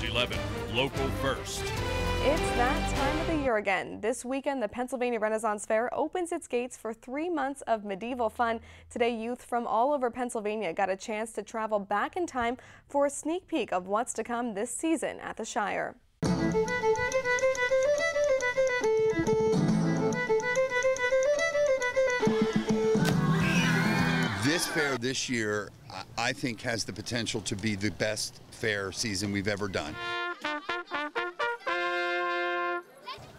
News 11, local first. It's that time of the year again. This weekend, the Pennsylvania Renaissance Faire opens its gates for three months of medieval fun. Today, youth from all over Pennsylvania got a chance to travel back in time for a sneak peek of what's to come this season at the Shire. This fair this year, I- think, has the potential to be the best fair season we've ever done.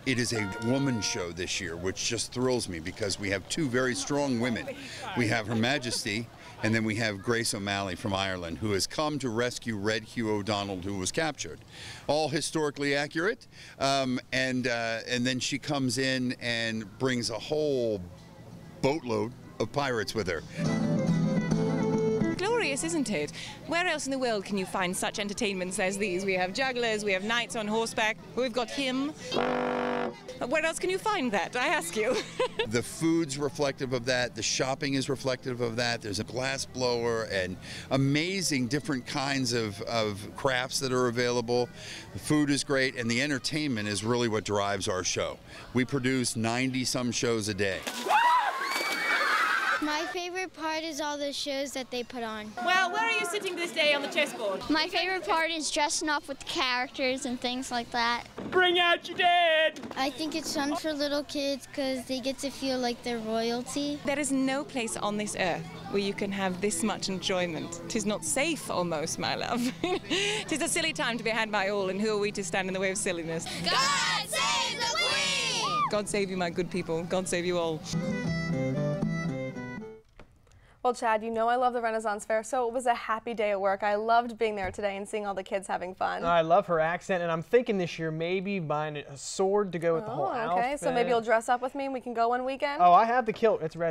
It is a woman show this year, which just thrills me because we have two very strong women. We have Her Majesty, and then we have Grace O'Malley from Ireland, who has come to rescue Red Hugh O'Donnell, who was captured. All historically accurate, um, and uh, and then she comes in and brings a whole boatload of pirates with her. Glorious, isn't it? Where else in the world can you find such entertainments as these? We have jugglers, we have knights on horseback, we've got him. Where else can you find that? I ask you. The food's reflective of that. The shopping is reflective of that. There's a glass blower and amazing different kinds of, of crafts that are available. The food is great, and the entertainment is really what drives our show. We produce 90 some shows a day. My favorite part is all the shows that they put on. well, where are you sitting this day on the chessboard? My favorite part is dressing up with characters and things like that. Bring out your dead! I think it's fun for little kids because they get to feel like they're royalty. There is no place on this earth where you can have this much enjoyment. Tis not safe, almost, my love. Tis a silly time to be had by all, and who are we to stand in the way of silliness? God save the queen! God save you, my good people. God save you all. Well, Chad, you know I love the Renaissance Faire, so it was a happy day at work. I loved being there today and seeing all the kids having fun. I love her accent, and I'm thinking this year maybe buying a sword to go with the whole oh, outfit. okay. So maybe you'll dress up with me and we can go one weekend? Oh, I have the kilt. It's ready.